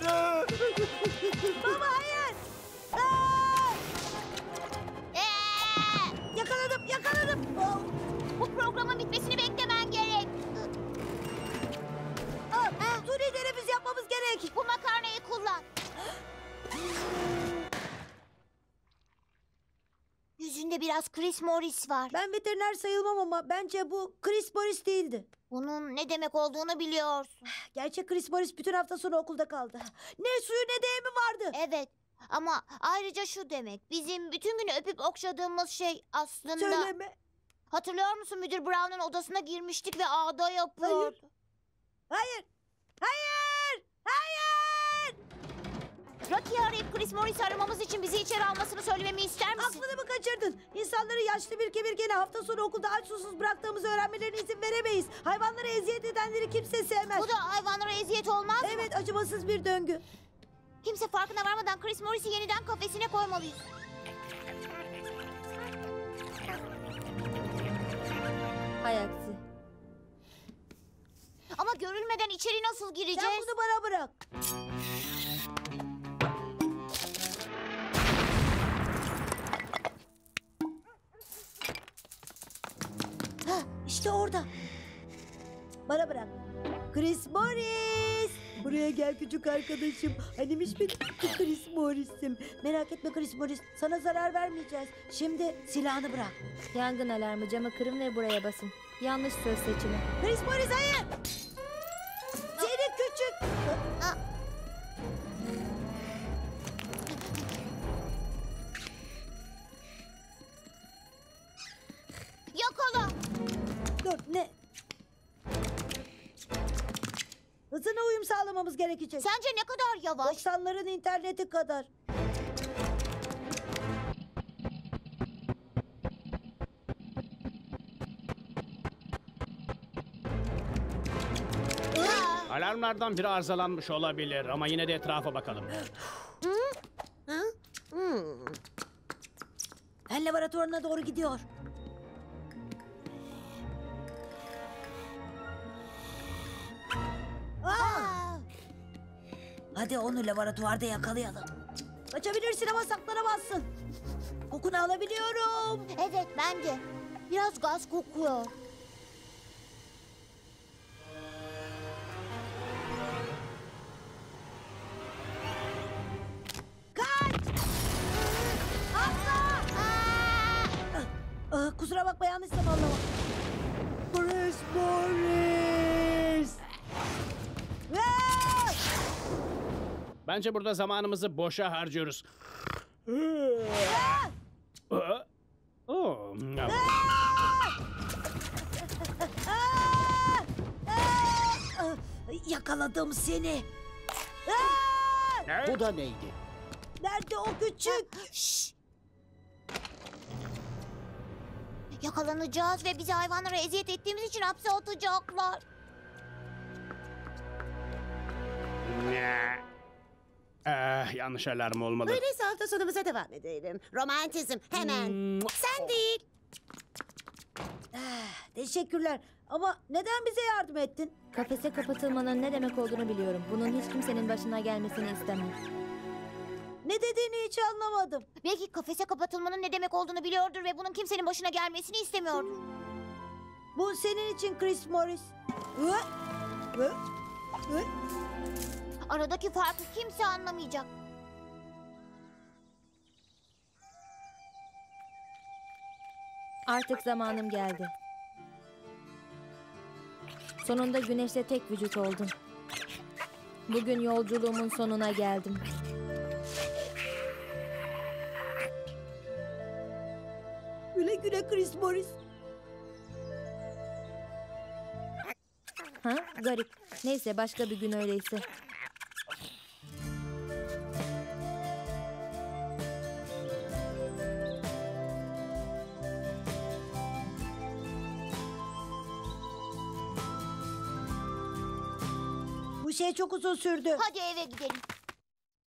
zamanı. Baba hayır. Aa! Ee, Yakaladım yakaladım. Bu programın bitmesini biraz Chris Morris var. Ben veteriner sayılmam ama bence bu Chris Morris değildi. Bunun ne demek olduğunu biliyorsun. Gerçek Chris Morris bütün hafta sonu okulda kaldı. Ne suyu ne de yemi vardı. Evet. Ama ayrıca şu demek. Bizim bütün günü öpüp okşadığımız şey aslında... Söyleme. Hatırlıyor musun müdür Brown'un odasına girmiştik ve ağda yapıyordu. Hayır. Hayır. Rocky'yi arayıp Chris Morris'i aramamız için bizi içeri almasını söylememi ister misin? Aklını mı kaçırdın? İnsanları yaşlı bir kemirgeni hafta sonu okulda aç susuz bıraktığımızı öğrenmelerine izin veremeyiz. Hayvanlara eziyet edenleri kimse sevmez. Bu da hayvanlara eziyet olmaz mı? Evet acımasız bir döngü. Kimse farkına varmadan Chris Morris'i yeniden kafesine koymalıyız. Hay aksi. Ama görülmeden içeri nasıl gireceğiz? Sen bunu bana bırak. İşte orada. Bana bırak. Chris Morris. Buraya gel küçük arkadaşım. Hanimiş benim Chris Morris'im. Merak etme Chris Morris. Sana zarar vermeyeceğiz. Şimdi silahını bırak. Yangın alarmı camı kırın ve buraya basın. Yanlış söz seçimi. Chris Morris hayır. Hızına uyum sağlamamız gerekecek. Sence ne kadar yavaş? 90'ların interneti kadar. Alarmlardan biri arızalanmış olabilir ama yine de etrafa bakalım. Fen laboratuvarına doğru gidiyor. Hadi onu laboratuvarda yakalayalım. Kaçabilirsin ama saklanamazsın. Kokunu alabiliyorum. Evet ben de. Biraz gaz kokuyor. Aa! Ah, kusura bakma yanlış zamanlama. Chris Morris! Bence burada zamanımızı boşa harcıyoruz. Aa! Oo! Ah! Ah! Yakaladım seni. Bu da neydi? Nerede o küçük? Şşş! Yakalanacağız ve bizi hayvanlara eziyet ettiğimiz için hapse atacaklar. Ne? Eh, yanlış alarm olmalı. Öyleyse hafta sonumuza devam edelim. Romantizm hemen. Sen değil. Teşekkürler. Ama neden bize yardım ettin? Kafese kapatılmanın ne demek olduğunu biliyorum. Bunun hiç kimsenin başına gelmesini istemem. Ne dediğini hiç anlamadım. Belki kafese kapatılmanın ne demek olduğunu biliyordur ve bunun kimsenin başına gelmesini istemiyordur. Bu senin için Chris Morris. Hı? Hı? Hı? Aradaki farkı kimse anlamayacak. Artık zamanım geldi. Sonunda güneşte tek vücut oldum. Bugün yolculuğumun sonuna geldim. Güle güle Chris Morris. Ha? Garip. Neyse başka bir gün öyleyse. Şey çok uzun sürdü. Hadi eve gidelim.